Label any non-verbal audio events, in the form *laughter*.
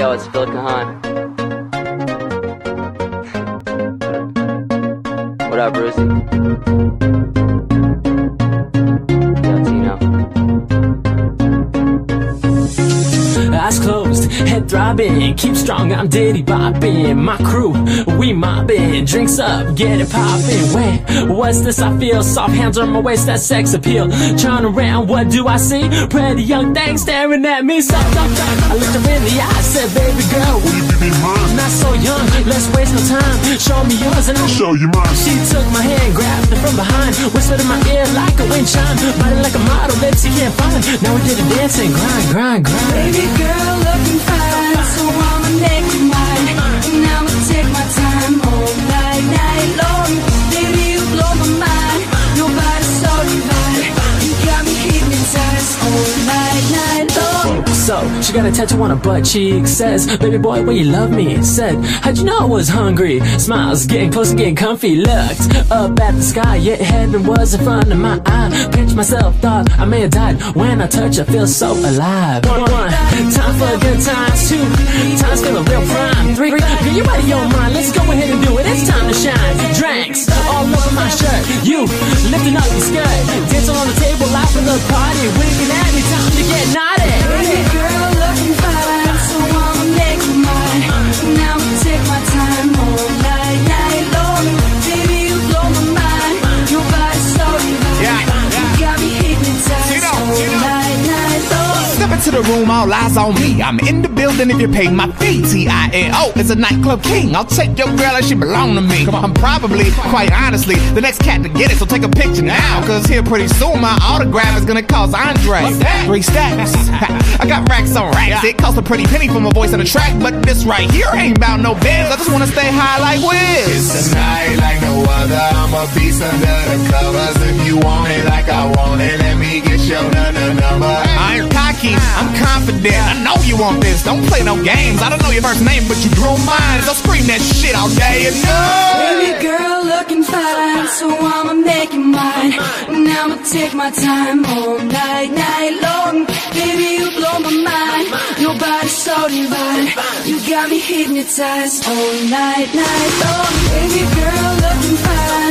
Yo, it's Phil Kahan. what up, Brucey? Throbbing, keep strong, I'm diddy bopping. My crew, we mobbing, drinks up, get it popping. Wait, what's this? I feel soft hands on my waist, that sex appeal. Turn around, what do I see? Pretty young thing staring at me. So, I looked her in the eye, said, baby girl, will you be mine? Not so young, let's waste no time. Show me yours and I'll Show you mine. she took my hand, grabbed it from behind, whispered in my ear like a wind chime. Body like a model, lips you can't find. Now we did a dancing, grind, grind, grind. Baby girl looking fine, so I'ma make you mine. She got a tattoo on her butt cheek. Says, baby boy, will you love me? Said, how'd you know I was hungry? Smiles, getting close getting comfy. Looked up at the sky, yet heaven was in front of my eye. Pinched myself, thought I may have died. When I touch, I feel so alive. One, one, time for good time. Two, time's feeling real prime. Three, get you out of your mind. Let's go ahead and do it. It's time to shine. Drinks all over my shirt. You lifting up your skirt, dancing on the table, laughing the party, winking at into the room, all eyes on me. I'm in the building if you pay my fee. T-I-N-O is a nightclub king. I'll take your girl and she belong to me. I'm probably, quite honestly, the next cat to get it. So take a picture now, cause here pretty soon my autograph is gonna cost Andre. Three stacks. *laughs* I got racks on racks. It costs a pretty penny for my voice on the track, but this right here ain't about no bands. I just wanna stay high like Wiz. It's a night like no other. I'm a beast under the covers. If you want it like I want it, let me get your number. Cocky, I'm confident. I know you want this. Don't play no games. I don't know your first name, but you drew mine. So scream that shit all day and night. Baby girl looking fine, so I'ma make you mine. And I'ma take my time all night, night long. Baby, you blow my mind. Nobody's so divine. You got me hypnotized all night, night long. Baby girl looking fine,